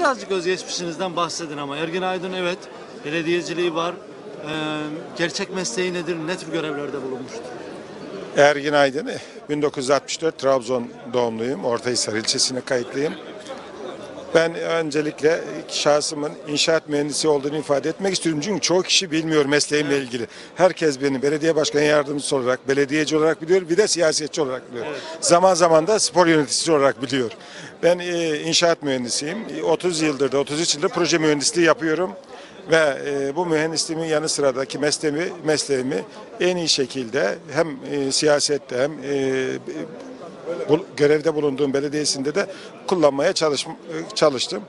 Birazcık özgeçmişinizden bahsedin ama Ergin Aydın evet belediyeciliği var. Ee, gerçek mesleği nedir? Ne tür görevlerde bulunmuştur? Ergin Aydın, 1964 Trabzon doğumluyum. Ortahisar ilçesine kayıtlıyım. Ben öncelikle şahsımın inşaat mühendisi olduğunu ifade etmek istiyorum. Çünkü çoğu kişi bilmiyor mesleğimle ilgili. Herkes beni belediye başkan yardımcısı olarak, belediyeci olarak biliyor. Bir de siyasetçi olarak biliyor. Zaman zaman da spor yöneticisi olarak biliyor. Ben e, inşaat mühendisiyim. 30 yıldır da 33 yıldır proje mühendisliği yapıyorum. Ve e, bu mühendisliğimin yanı sıradaki mesleğimi, mesleğimi en iyi şekilde hem e, siyasette hem e, bu, görevde bulunduğum belediyesinde de kullanmaya çalış, çalıştım.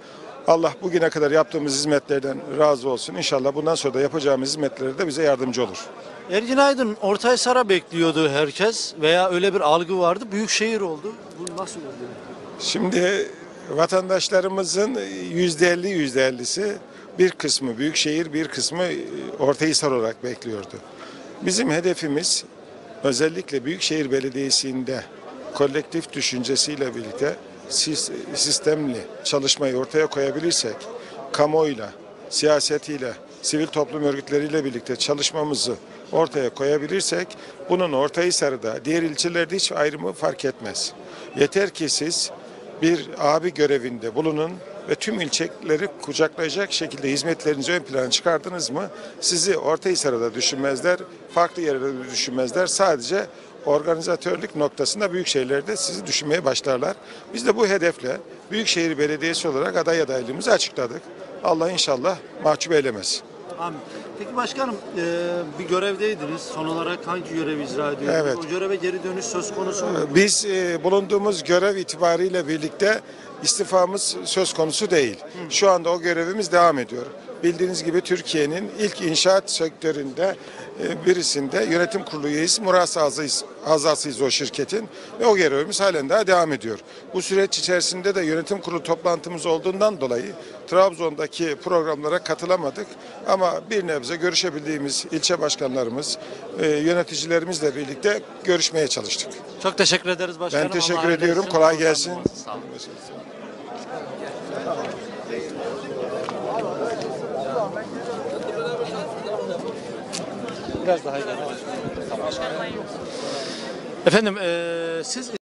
Allah bugüne kadar yaptığımız hizmetlerden razı olsun. İnşallah bundan sonra da yapacağımız hizmetlerde de bize yardımcı olur. Ergin Aydın Ortaysar'a bekliyordu herkes veya öyle bir algı vardı. Büyük şehir oldu. Bu nasıl oldu? Şimdi vatandaşlarımızın yüzde elli yüzde ellisi bir kısmı büyükşehir bir kısmı Ortahisar olarak bekliyordu. Bizim hedefimiz özellikle Büyükşehir Belediyesi'nde kolektif düşüncesiyle birlikte sis- sistemli çalışmayı ortaya koyabilirsek, kamuoyuyla, siyasetiyle, sivil toplum örgütleriyle birlikte çalışmamızı ortaya koyabilirsek, bunun Ortahisar'da, diğer ilçelerde hiç ayrımı fark etmez. Yeter ki siz bir abi görevinde bulunun ve tüm ilçeleri kucaklayacak şekilde hizmetlerinizi ön plana çıkardınız mı sizi Ortahisar'da da düşünmezler, farklı yerlerde de düşünmezler. Sadece organizatörlük noktasında büyük şehirlerde sizi düşünmeye başlarlar. Biz de bu hedefle Büyükşehir Belediyesi olarak aday adaylığımızı açıkladık. Allah inşallah mahcup eylemez. Amin. Peki başkanım e, bir görevdeydiniz. Son olarak hangi görevi icra ediyordunuz? Evet. O göreve geri dönüş söz konusu mu? Biz e, bulunduğumuz görev itibariyle birlikte istifamız söz konusu değil. Şu anda o görevimiz devam ediyor. Bildiğiniz gibi Türkiye'nin ilk inşaat sektöründe e, birisinde yönetim kurulu üyesi Murat Azayız, azasıyız o şirketin ve o görevimiz halen daha devam ediyor. Bu süreç içerisinde de yönetim kurulu toplantımız olduğundan dolayı Trabzon'daki programlara katılamadık ama bir nebze görüşebildiğimiz ilçe başkanlarımız, e, yöneticilerimizle birlikte görüşmeye çalıştık. Çok teşekkür ederiz başkanım. Ben teşekkür Allah ediyorum. Kolay gelsin. Sağ olun. Biraz daha ileri. Efendim eee siz